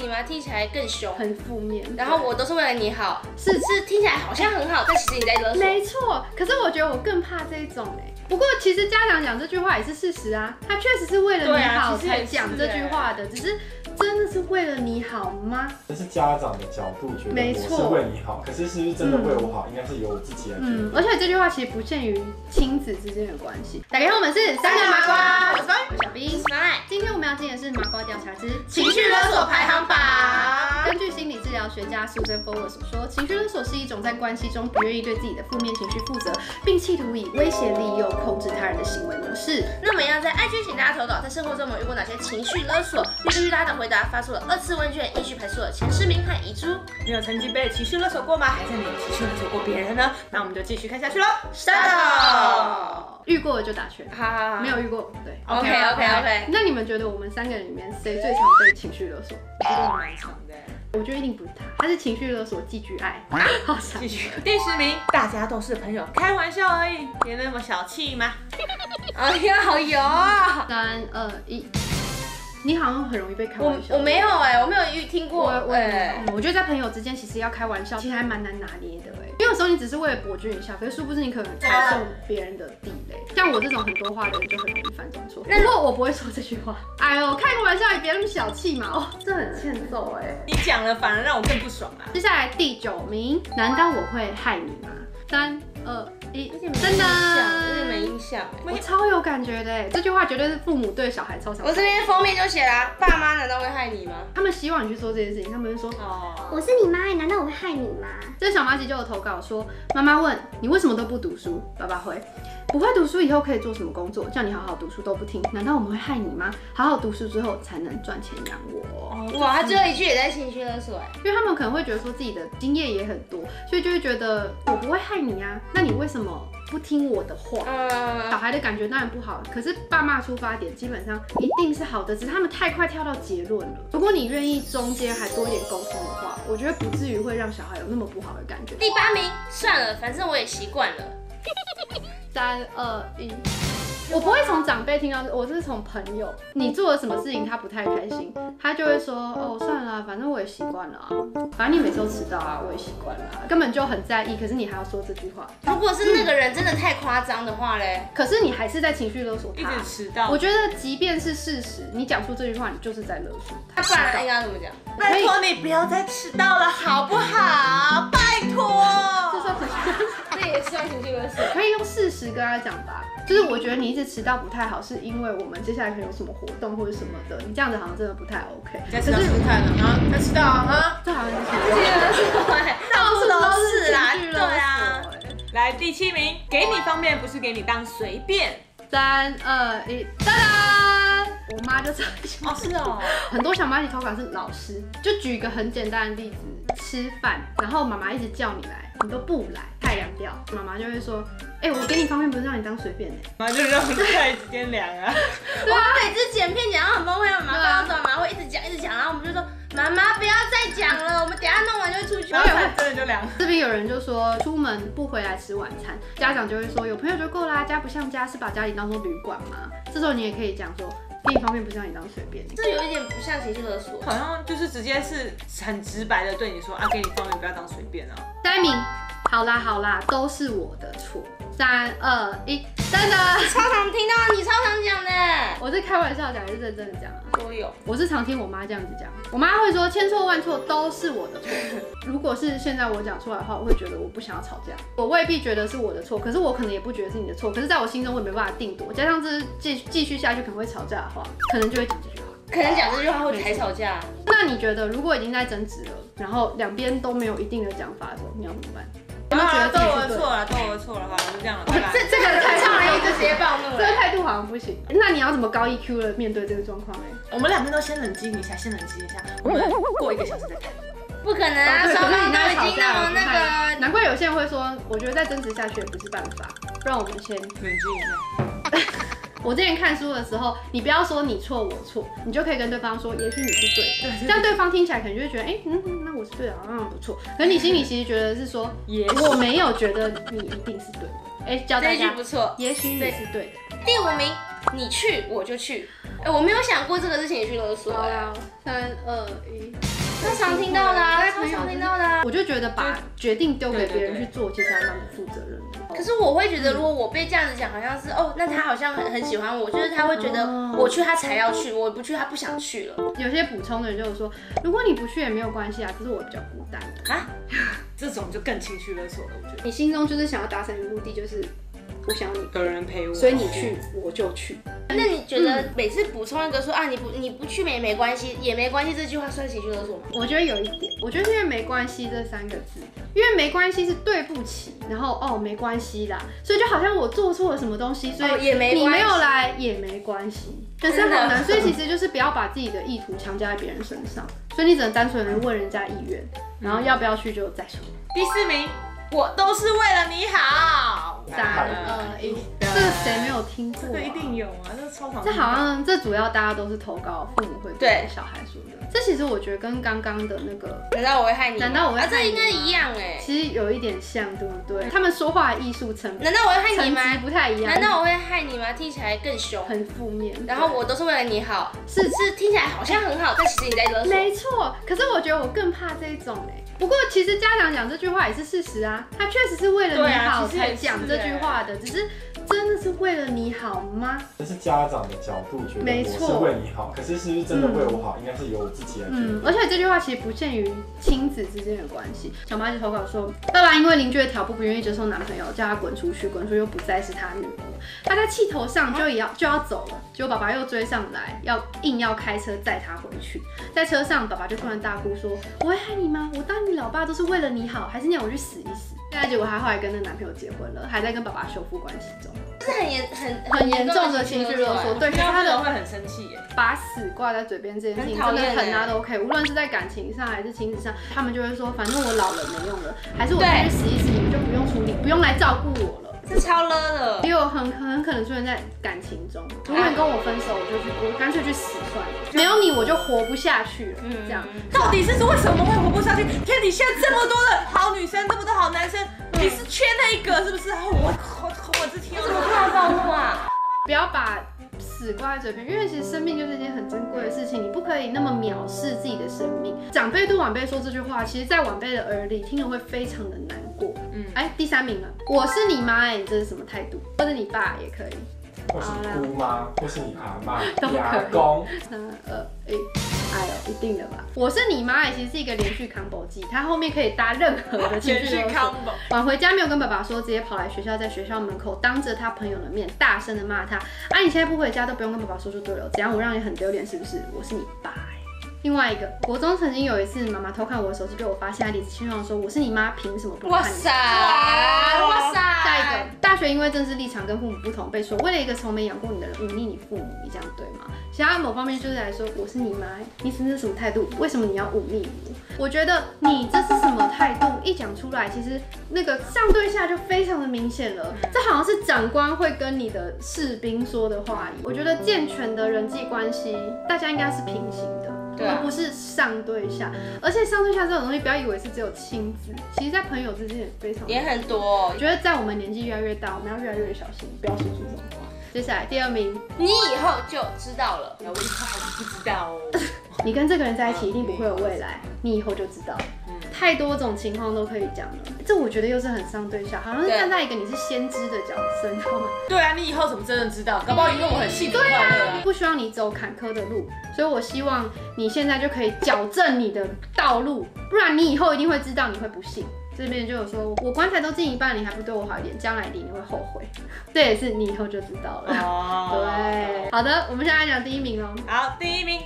你吗？听起来更凶。很负面。然后我都是为了你好，是是听起来好像很好，但其实你在勒索。没错，可是我觉得我更怕这一种哎。不过其实家长讲这句话也是事实啊，他确实是为了你好才讲这句话的，只是。真的是为了你好吗？这是家长的角度觉得我是为你好，可是是不是真的为我好，应该是由我自己来决定。而且这句话其实不限于亲子之间的关系。打开我们是三个麻瓜，我是小兵，今天我们要进的是麻瓜调查之情绪勒索排行榜。疗学家 Susan Forward 所说，情绪勒索是一种在关系中不愿意对自己的负面情绪负责，并企图以威胁、利诱、控制他人的行为模式。那么，要在爱剧请大家投稿，在生活中我们遇过哪些情绪勒索？根据大家的回答，发出了二次问卷，依序排出了前十名和遗珠。你有曾经被情绪勒索过吗？还是你有情绪勒索过别人呢？那我们就继续看下去喽。Start！遇过的就打圈，好，没有遇过，对。OK OK OK。那你们觉得我们三个人里面谁最常被情绪勒索？我觉得蛮常的。我觉得一定不是他，他是情绪勒索寄居爱。好，继续。第十名，大家都是朋友，开玩笑而已，别那么小气嘛。哎呀，好油啊！三二一。你好像很容易被开玩笑。我我没有哎，我没有遇听过。我我觉得在朋友之间，其实要开玩笑，其实还蛮难拿捏的哎。因为有时候你只是为了博君一笑，可是殊不知你可能踩中别人的地雷。像我这种很多话的人，就很容易犯这种错。不过我不会说这句话。哎呦，开个玩笑也别那么小气嘛。哦，这很欠揍哎。你讲了反而让我更不爽啊。接下来第九名，难道我会害你吗？三二一。真的，有点没印象，我超有感觉的，这句话绝对是父母对小孩超常。我这边封面就写了，爸妈难道会害你吗？他们希望你去做这件事情，他们就说，哦，我是你妈，难道我会害你吗？这小马吉就有投稿说，妈妈问你为什么都不读书，爸爸回。不会读书以后可以做什么工作？叫你好好读书都不听，难道我们会害你吗？好好读书之后才能赚钱养我。哇，他最后一句也在情绪勒索哎，因为他们可能会觉得说自己的经验也很多，所以就会觉得我不会害你啊，那你为什么不听我的话？小孩的感觉当然不好，可是爸妈出发点基本上一定是好的，只是他们太快跳到结论了。如果你愿意中间还多一点沟通的话，我觉得不至于会让小孩有那么不好的感觉。第八名，算了，反正我也习惯了。三二一，我不会从长辈听到，我是从朋友。你做了什么事情他不太开心，他就会说哦算了，反正我也习惯了啊，反正你每次都迟到啊，我也习惯了，根本就很在意。可是你还要说这句话，如果是那个人真的太夸张的话嘞，可是你还是在情绪勒索他。一直迟到，我觉得即便是事实，你讲出这句话，你就是在勒索他。不然应该怎么讲？拜托你不要再迟到了，好不好？拜托。这算情绪，这也算情绪勒索。可以用事实。跟他讲吧，就是我觉得你一直迟到不太好，是因为我们接下来可能有什么活动或者什么的，你这样子好像真的不太 OK。在迟到不太了啊，在迟到啊，这好像是到处都是啦，对啊。来第七名，给你方便不是给你当随便。三二一，哒哒！我妈就这样哦，是哦。很多小蚂蚁投稿是老师，就举一个很简单的例子，吃饭，然后妈妈一直叫你来，你都不来，太凉掉，妈妈就会说，哎，我给你方便不是让你当随便的，妈就让太子间凉啊。对啊，每次剪片剪到很崩溃，妈妈说，妈妈会一直讲一直讲，然后我们就说。妈妈不要再讲了，我们等下弄完就出去。然后真的就凉。这边有人就说出门不回来吃晚餐，家长就会说有朋友就够啦，家不像家是把家里当做旅馆吗？这时候你也可以讲说，另一方面不是让你当随便。这有一点不像情绪勒索，好像就是直接是很直白的对你说啊，给你方便不要当随便啊。第三名，好啦好啦，都是我的错。三二一，真的超常听到你超常讲的，我是开玩笑讲还是认真的讲？都有，我是常听我妈这样子讲，我妈会说千错万错都是我的错。如果是现在我讲出来的话，我会觉得我不想要吵架，我未必觉得是我的错，可是我可能也不觉得是你的错，可是在我心中我也没办法定夺，加上这继继续下去可能会吵架的话，可能就会讲这句话，可能讲这句话会才吵架。那你觉得如果已经在争执了，然后两边都没有一定的讲法的时候，你要怎么办？有没有觉得都我的错了，都我的错了，好，就这样了。这这个太差了，直接暴怒了，这个态度好像不行。那你要怎么高 EQ 的面对这个状况呢？我们两边都先冷静一下，先冷静一下，我们过一个小时再谈。不可能啊，双方都已经那么那个。难怪有些人会说，我觉得再争执下去也不是办法，让我们先冷静一下。我之前看书的时候，你不要说你错我错，你就可以跟对方说，也许你是对的，这样对方听起来可能就会觉得，哎，嗯，那我是对的，好像不错。可你心里其实觉得是说，我没有觉得你一定是对的。哎，教大家不错，也许你是对的。第五名，你去我就去。哎，我没有想过这个事情绪勒索。好三二一。他常听到的啊，超在朋友常听到的啊。我就觉得把决定丢给别人去做，其实还蛮不负责。可是我会觉得，如果我被这样子讲，好像是哦，那他好像很很喜欢我，就是他会觉得我去他才要去，我不去他不想去了有些补充的人就是说，如果你不去也没有关系啊，只是我比较孤单。啊。这种就更情绪勒索了，我觉得。你心中就是想要达成的目的，就是我想要你，有人陪我，所以你去我就去。那你觉得每次补充一个说啊你不你不去也没关系也没关系这句话算情绪勒索吗？我觉得有一点，我觉得因为没关系这三个字，因为没关系是对不起，然后哦没关系啦，所以就好像我做错了什么东西，所哦以也没你没有来也没关系，但是真的好难，所以其实就是不要把自己的意图强加在别人身上，所以你只能单纯的问人家意愿，然后要不要去就再说。第四名，我都是为了你好。三二一，这个谁没有听过、啊？这个一定有啊，这个超常。这好像这主要大家都是投稿父母会对对小孩说的。这其实我觉得跟刚刚的那个难道我会害你吗？难道我会啊？这害你应该吗一样哎。其实有一点像，对不对？他们说话的艺术层难道我会害你层吗级？不太一样，难道我会害你吗？听起来更凶。很负面？然后我都是为了你好，是是听起来好像很好，但其实你在勒索。没错，可是我觉得我更怕这一种哎、不过其实家长讲这句话也是事实啊，他确实是为了你好才讲这句话的，只是真的是为了你好吗？这是家长的角度觉得没错我是为你好，可是是不是真的为我好，应该是由我自己来决嗯，定。而且这句话其实不限于亲子之间的关系。小妈就投稿说，爸爸因为邻居的挑拨不愿意接受男朋友，叫他滚出去，滚出去又不再是他女儿，他在气头上就也要就要走了，结果爸爸又追上来，要硬要开车载他回去。在车上，爸爸就突然大哭说：“我会害你吗？我当你老爸都是为了你好，还是你要我去死一死？”现在结果她后来跟那男朋友结婚了，还在跟爸爸修复关系中，这是很严很很严重的情绪勒索。对，可是他的会很生气耶。把死挂在嘴边这件事情真的很欸 not OK，无论是在感情上还是亲子上，他们就会说，反正我老了没用了，还是我对去死一死，你们就不用处理，不用来照顾我了。这超勒的。因为我很很可能出现在感情中，如果你跟我分手，我就去，我干脆去死算了，没有你我就活不下去了，嗯这样。到底是为什么会活不下去？天底下这么多的好女生，这么多好男生，你是缺那一个是不是？哦我我我这天怎么突然暴怒啊？不要把死挂在嘴边，因为其实生命就是一件很珍贵的事情，你不可以那么藐视自己的生命。长辈对晚辈说这句话，其实在晚辈的耳里听了会非常的难过。嗯，哎，第三名了，我是你妈，哎，你这是什么态度？或者你爸也可以。或是你姑妈，或是你阿妈、都可以你阿公，三二一，哎呦，一定的吧？我是你妈，哎，其实是一个连续 combo 技，它后面可以搭任何的情 连续绪 combo，晚回家没有跟爸爸说，直接跑来学校，在学校门口当着他朋友的面大声的骂他。啊，你现在不回家都不用跟爸爸说就对了，怎样我让你很丢脸是不是？我是你爸、欸。另外一个，国中曾经有一次，妈妈偷看我的手机，被我发现，她理直气壮地说：“我是你妈，凭什么不看你？”哇塞，哇塞！下一个，大学因为政治立场跟父母不同，被说为了一个从没养过你的人忤逆你父母，你这样对吗？其他某方面就是来说，我是你妈，你是这是什么态度？为什么你要忤逆我？我觉得你这是什么态度，一讲出来，其实那个上对下就非常的明显了。这好像是长官会跟你的士兵说的话一样。我觉得健全的人际关系，大家应该是平行的。对啊而不是上对下，而且上对下这种东西，不要以为是只有亲子，其实在朋友之间也非常也很多我，觉得在我们年纪越来越大，我们要越来越小心，不要说出这种话。接下来第二名，你以后就知道了。我以后还是不知道哦。你跟这个人在一起一定不会有未来，你以后就知道。太多种情况都可以讲了，这我觉得又是很伤对象，好像是站在一个你是先知的角色，你知道吗？对啊，你以后怎么真的知道？搞不好以后我很幸福快乐啊。不需要你走坎坷的路，所以我希望你现在就可以矫正你的道路，不然你以后一定会知道你会不幸。这边就有说，我棺材都进一半，你还不对我好一点，将来一定会后悔。这也是你以后就知道了。哦，对，好的，我们现在来讲第一名喽。好，第一名，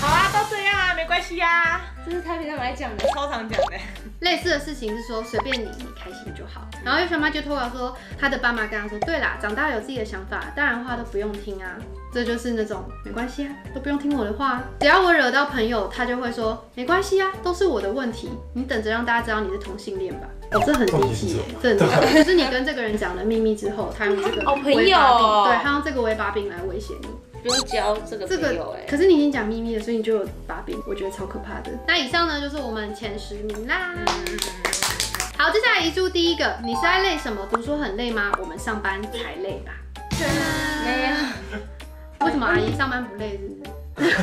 好啊，都这样啊，没关系呀、这是他平常来讲的。超常讲的。类似的事情是说随便你，你开心就好。然后有小妈就投稿说，她的爸妈跟她说，对啦，长大有自己的想法，当然话都不用听啊。这就是那种没关系啊，都不用听我的话啊。只要我惹到朋友，他就会说没关系啊，都是我的问题，你等着让大家知道你是同性恋吧。哦，这很低级耶，这很低级。就是你跟这个人讲了秘密之后，他用这个哦朋友为把柄，哦对他用这个为把柄来威胁你。不用教这个这个有哎。可是你已经讲秘密了所以你就有把柄我觉得超可怕的那以上呢就是我们前十名啦。好接下来一注第一个你是在累什么？读书很累吗？我们上班才累吧。为什么阿姨上班不累？是不是？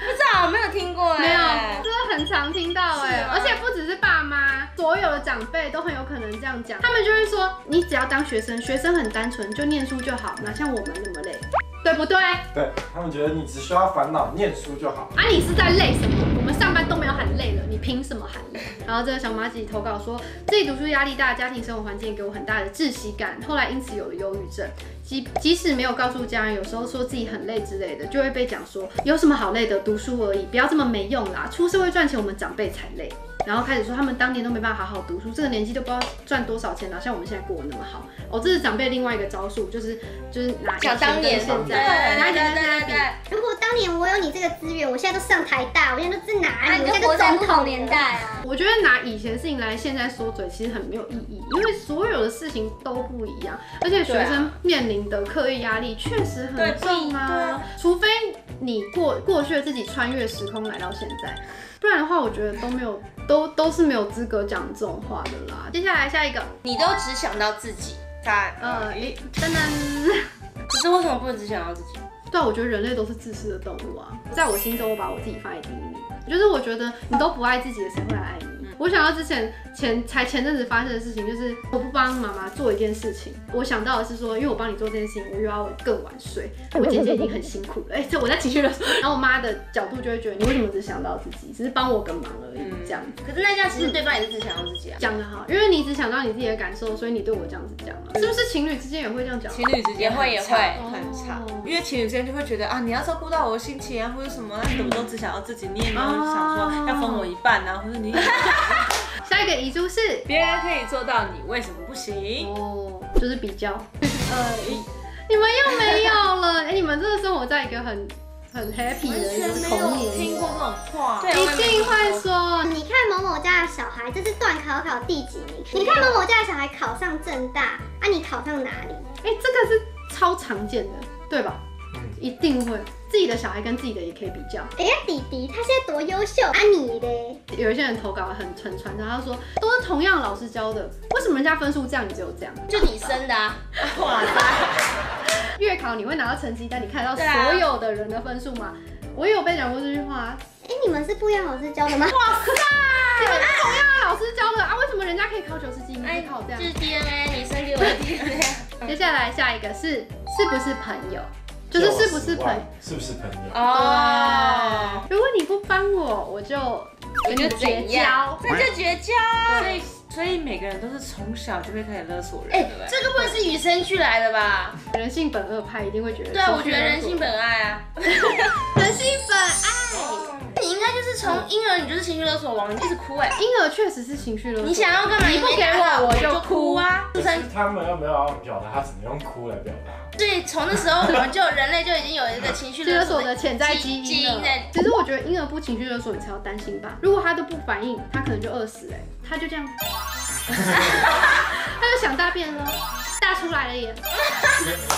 不知道没有听过哎。没有这很常听到哎。而且不只是爸妈所有的长辈都很有可能这样讲。他们就会说你只要当学生学生很单纯就念书就好哪像我们那么累。对不对？对他们觉得你只需要烦恼念书就好。啊，你是在累什么？我们上班都没有喊累了，你凭什么喊累？然后这个小马吉投稿说，自己读书压力大，家庭生活环境给我很大的窒息感，后来因此有了忧郁症。即 即使没有告诉家人，有时候说自己很累之类的，就会被讲说有什么好累的，读书而已，不要这么没用啦。出社会赚钱，我们长辈才累。然后开始说他们当年都没办法好好读书，这个年纪都不知道赚多少钱，哪像我们现在过得那么好。哦，这是长辈另外一个招数，就是就是拿想当年现在，拿以前对对对跟现在比。对，如果当年我有你这个资源，我现在都上台大，我现在都在哪里？我现在你在都总统年代啊。我觉得拿以前的事情来现在说嘴，其实很没有意义，因为所有的事情都不一样，而且学生面临的课业压力确实很重啊。除非你过过去的自己穿越时空来到现在，不然的话，我觉得都没有都都是没有资格讲这种话的啦。接下来下一个，你都只想到自己，三呃，一噔噔。可是为什么不能只想到自己？对啊，我觉得人类都是自私的动物啊。在我心中，我把我自己放在第一名。就是我觉得你都不爱自己的，谁会来爱你？我想到之前前才前阵子发生的事情，就是我不帮妈妈做一件事情，我想到的是说，因为我帮你做这件事情，我又要更晚睡，我姐姐已经很辛苦了，哎、这我在情绪勒索。然后我妈的角度就会觉得，你为什么只想到自己，只是帮我个忙而已，这样可是那这样其实对方也是只想到自己啊。讲的好，因为你只想到你自己的感受，所以你对我这样子讲啊，是不是情侣之间也会这样讲啊？情侣之间也会也会很差。哦，因为情侣之间就会觉得啊，你要照顾到我的心情啊，或者什么，那你怎么都只想要自己，你也没有想说要分我一半啊，或者你下一个遗珠是别人可以做到，你为什么不行？哦，就是比较。呃，你们又没有了，哎、你们真的生活在一个很很 happy 的一个童年。听过这种话，对一定会说，你看某某家的小孩，这是段考考第几名？你看某某家的小孩考上正大，啊，你考上哪里？哎、这个是超常见的，对吧？嗯，一定会，自己的小孩跟自己的也可以比较。哎呀，弟弟他现在多优秀，啊你嘞？有一些人投稿很很传统，他说都是同样老师教的，为什么人家分数这样，你只有这样？就你生的啊，哇塞，月考你会拿到成绩单，你看得到所有的人的分数吗？我也有被讲过这句话，哎，你们是不一样老师教的吗？哇塞 你们是同样的老师教的啊，为什么人家可以考九十几，你可以考这样就？是 DNA，你生给我的 DNA。接下来下一个是是不是朋友，就是是不是朋友。是不是朋友？哦，如果你不帮我，我就跟你就绝交。那就绝交。所以所以每个人都是从小就会开始勒索人，哎？这个不会是与生俱来的吧？人性本恶派一定会觉得。对啊，我觉得人性本爱啊。人性本爱。就是从婴儿，你就是情绪勒索王，你一直哭哎。婴儿确实是情绪勒索。你想要干嘛？你不给我我就就哭啊！可是他们又没有要表达，他只能用哭来表达。所以从那时候，我们就人类就已经有一个情绪勒索的潜在基基因了。其实我觉得婴儿不情绪勒索，你才要担心吧。如果他都不反应，他可能就饿死哎、他就这样，他就想大便了，大出来了耶。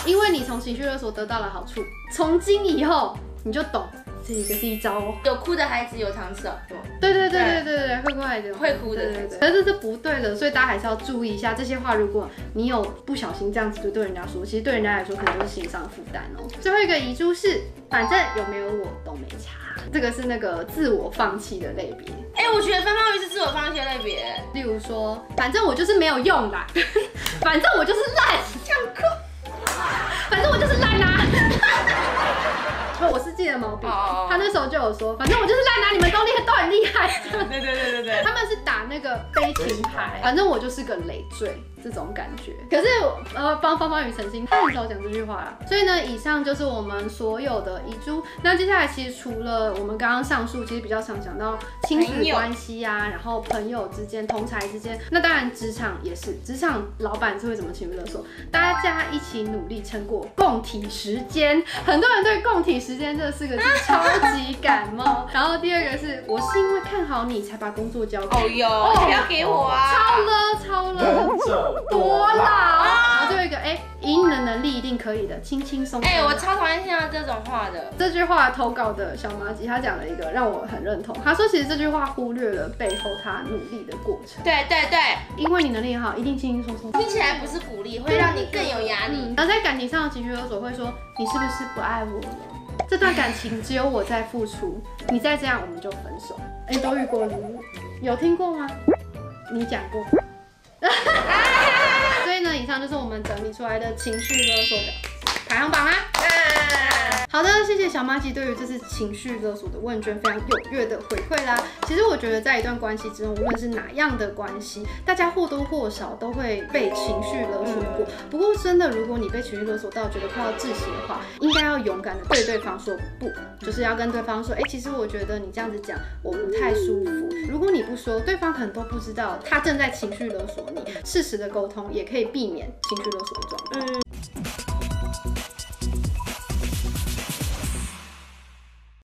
因为你从情绪勒索得到了好处，从今以后你就懂这一个是一招哦。有哭的孩子有糖吃哦。对对对对对对，会哭孩子会哭的对对对。可是这是不对的，所以大家还是要注意一下这些话。如果你有不小心这样子就对人家说，其实对人家来说可能就是心上负担哦。最后一个遗珠是，反正有没有我都没差。这个是那个自我放弃的类别，哎，我觉得方方鱼是自我放弃的类别。例如说，反正我就是没有用啦，反正我就是烂，这样哭，反正我就是烂啦、不，我是记得毛笔。哦，他那时候就有说，反正我就是烂男、你们都厉害，都很厉害。对对对对对，他们是打那个悲情牌，反正我就是个累赘这种感觉。可是呃，帮芳芳雨澄清，他很少讲这句话啦。所以呢，以上就是我们所有的遗珠。那接下来其实除了我们刚刚上述，其实比较常讲到亲子关系啊，然后朋友之间、同才之间，那当然职场也是，职场老板是会怎么情绪勒索？大家一起努力撑过共体时间。很多人对共体时间这四个字超级感冒。然后第二个是我是因为看好你才把工作交给哦你。哟，不要给我啊！超了，超了，多老。老。然后最后一个，哎、以你的能力一定可以的，轻轻松松。哎，我超讨厌听到这种话的。这句话投稿的小麻吉，他讲了一个让我很认同。他说，其实这句话忽略了背后他努力的过程。对对对，因为你能力好，一定轻轻松松。听起来不是鼓励，会让你更有压力。嗯，然后在感情上的情绪勒索会说，你是不是不爱我了？这段感情只有我在付出，你再这样我们就分手。哎、都遇过？有听过吗？你讲过。以，上就是我们整理出来的情绪勒索表排行榜啦。好的，谢谢小马吉对于这次情绪勒索的问卷非常踊跃的回馈啦。其实我觉得在一段关系之中，无论是哪样的关系，大家或多或少都会被情绪勒索过。不过真的，如果你被情绪勒索到觉得快要窒息的话，应该要勇敢的对对方说不，就是要跟对方说，哎，其实我觉得你这样子讲我不太舒服。如果你不说，对方可能都不知道他正在情绪勒索你。适时的沟通也可以避免情绪勒索的状况。